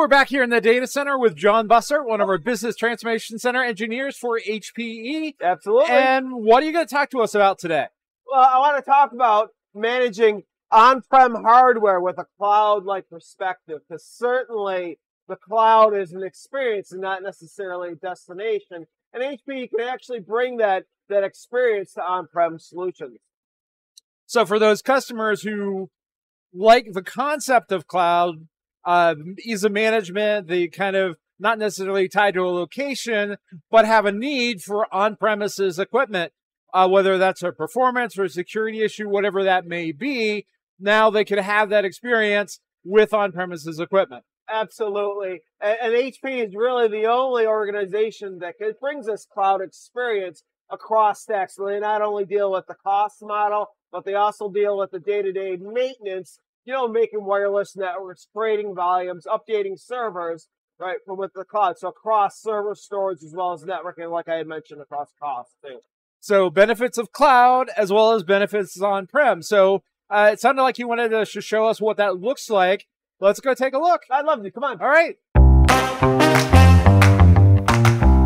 we're back here in the data center with Jon Busshart, one of our business transformation center engineers for HPE. Absolutely. And what are you going to talk to us about today? Well, I want to talk about managing on-prem hardware with a cloud-like perspective, because certainly the cloud is an experience and not necessarily a destination. And HPE can actually bring that that experience to on-prem solutions. So for those customers who like the concept of cloud, uh, ease of management, the kind of not necessarily tied to a location, but have a need for on-premises equipment, uh, whether that's a performance or a security issue, whatever that may be. Now they can have that experience with on-premises equipment. Absolutely. And, and HP is really the only organization that can, brings this cloud experience across stacks. So they not only deal with the cost model, but they also deal with the day-to-day maintenance, you know, making wireless networks, creating volumes, updating servers, right, from with the cloud. So across server storage as well as networking, like I had mentioned, across costs too. So benefits of cloud as well as benefits on-prem. So uh, it sounded like you wanted to show us what that looks like. Let's go take a look. I'd love to. Come on. All right.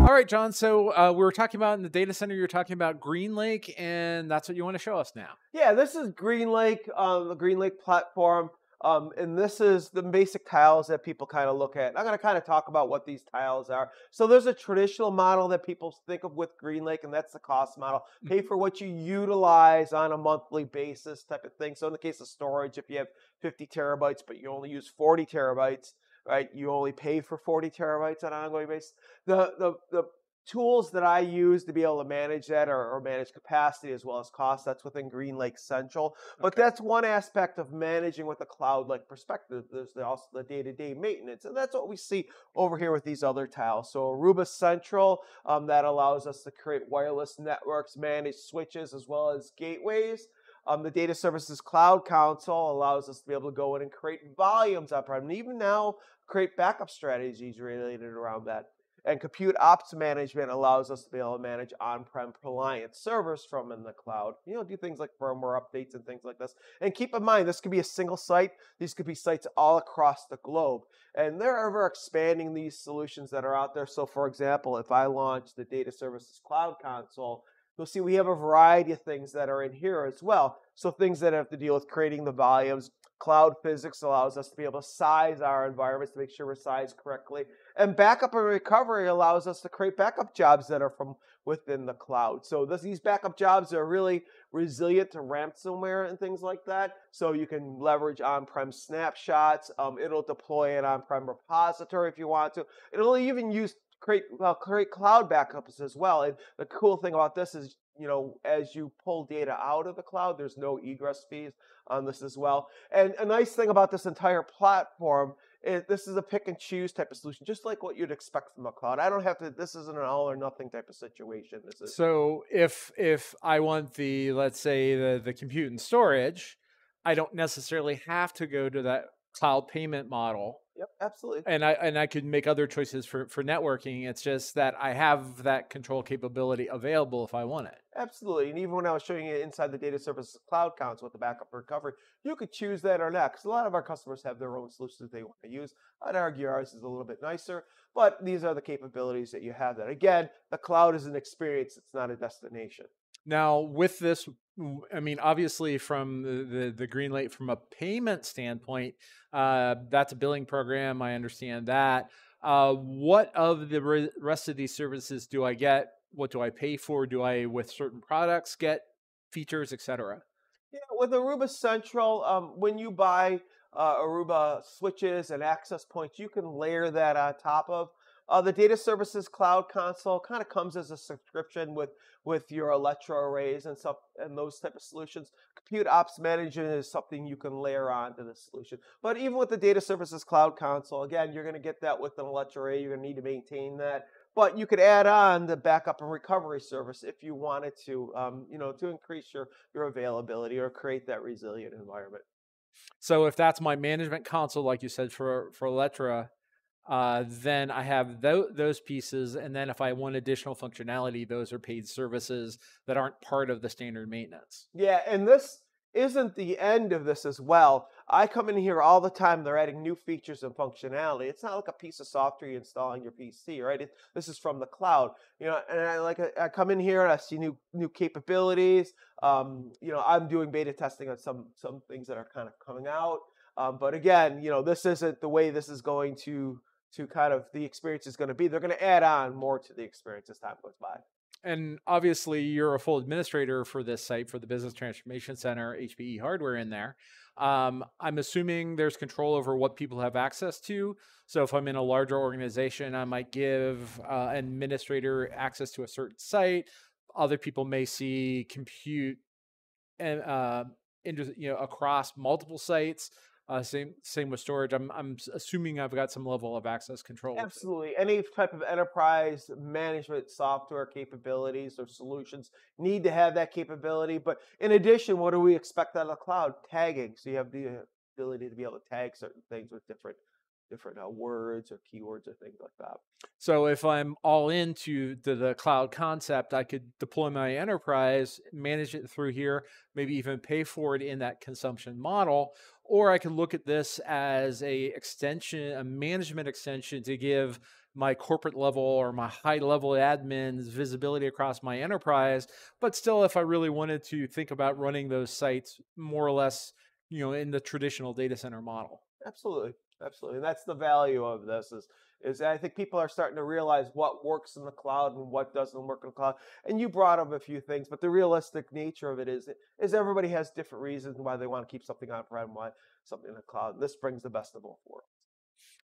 All right, Jon. So uh, we were talking about in the data center, you're talking about GreenLake, and that's what you want to show us now. Yeah, this is GreenLake, um, the GreenLake platform. Um, and this is the basic tiles that people kind of look at. I'm going to kind of talk about what these tiles are. So there's a traditional model that people think of with GreenLake, and that's the cost model. Pay Mm-hmm. for what you utilize on a monthly basis type of thing. So in the case of storage, if you have 50 terabytes, but you only use 40 terabytes, right, you only pay for 40 terabytes on an ongoing basis. The, the, the tools that I use to be able to manage that or, or manage capacity as well as cost. That's within GreenLake Central. But Okay. that's one aspect of managing with a cloud-like perspective. There's the- also the day-to-day maintenance, and that's what we see over here with these other tiles. So Aruba Central um, that allows us to create wireless networks, manage switches as well as gateways. Um, the Data Services Cloud Console allows us to be able to go in and create volumes on-prem, and even now create backup strategies related around that. And compute ops management allows us to be able to manage on-prem ProLiant servers from in the cloud. You know, do things like firmware updates and things like this. And keep in mind, this could be a single site. These could be sites all across the globe. And they're ever expanding these solutions that are out there. So for example, if I launch the Data Services Cloud Console, you'll see we have a variety of things that are in here as well. So things that have to deal with creating the volumes. Cloud physics allows us to be able to size our environments to make sure we're sized correctly. And backup and recovery allows us to create backup jobs that are from within the cloud. So this, these backup jobs are really resilient to ransomware and things like that. So you can leverage on-prem snapshots. Um, it'll deploy an on-prem repository if you want to. It'll even use create well, create cloud backups as well. And the cool thing about this is, you know, as you pull data out of the cloud, there's no egress fees on this as well. And a nice thing about this entire platform is this is a pick and choose type of solution, just like what you'd expect from a cloud. I don't have to. This isn't an all or nothing type of situation. This is So if if I want the let's say the the compute and storage, I don't necessarily have to go to that cloud payment model. Yep, absolutely. And I and I could make other choices for for networking. It's just that I have that control capability available if I want it. Absolutely. And even when I was showing you inside the data services cloud console with the backup and recovery, you could choose that or not. Because a lot of our customers have their own solutions they want to use. I'd argue ours is a little bit nicer, but these are the capabilities that you have that. Again, the cloud is an experience, it's not a destination. Now, with this, I mean, obviously, from the the, the GreenLake, from a payment standpoint, uh, that's a billing program. I understand that. Uh, what of the re- rest of these services do I get? What do I pay for? Do I, with certain products, get features, etc.? Yeah, with Aruba Central, um, when you buy uh, Aruba switches and access points, you can layer that on top of. Uh, the Data Services Cloud Console kind of comes as a subscription with with your Alletra arrays and stuff and those type of solutions. Compute Ops Management is something you can layer onto the solution. But even with the Data Services Cloud Console, again, you're going to get that with an Alletra array. You're going to need to maintain that. But you could add on the backup and recovery service if you wanted to, um, you know, to increase your your availability or create that resilient environment. So, if that's my management console, like you said for for Alletra, uh, then I have tho- those pieces, and then if I want additional functionality, those are paid services that aren't part of the standard maintenance. Yeah, and this isn't the end of this as well. I come in here all the time. They're adding new features and functionality. It's not like a piece of software you install on your PC, right? It, this is from the cloud, you know. And I like I come in here and I see new new capabilities. Um, you know, I'm doing beta testing on some some things that are kind of coming out. Um, but again, you know, this isn't the way this is going to to kind of the experience is going to be. They're going to add on more to the experience as time goes by. And obviously, you're a full administrator for this site for the Business Transformation Center, HPE hardware in there. Um, I'm assuming there's control over what people have access to. So if I'm in a larger organization, I might give uh, an administrator access to a certain site. Other people may see compute and uh, you know across multiple sites. Uh, same same with storage. I'm I'm assuming I've got some level of access control. Absolutely, any type of enterprise management software capabilities or solutions need to have that capability. But in addition, what do we expect out of the cloud? Tagging. So you have the ability to be able to tag certain things with different different uh, words or keywords or things like that. So if I'm all into the, the cloud concept, I could deploy my enterprise, manage it through here, maybe even pay for it in that consumption model, or I could look at this as a extension, a management extension to give my corporate level or my high level admins visibility across my enterprise. But still, if I really wanted to think about running those sites more or less, you know, in the traditional data center model. Absolutely. Absolutely. And that's the value of this is is I think people are starting to realize what works in the cloud and what doesn't work in the cloud. And you brought up a few things, but the realistic nature of it is is everybody has different reasons why they want to keep something on prem, why something in the cloud. And this brings the best of both worlds.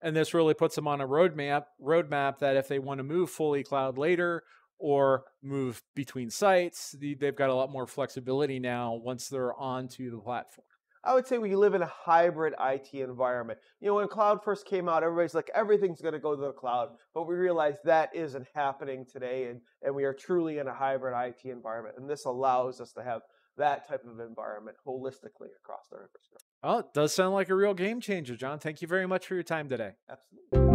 And this really puts them on a roadmap roadmap that if they want to move fully cloud later or move between sites, they've got a lot more flexibility now once they're onto the platform. I would say we live in a hybrid IT environment. You know, when cloud first came out, everybody's like, everything's going to go to the cloud. But we realize that isn't happening today, and, and we are truly in a hybrid IT environment. And this allows us to have that type of environment holistically across our infrastructure. Well, it does sound like a real game changer, Jon. Thank you very much for your time today. Absolutely.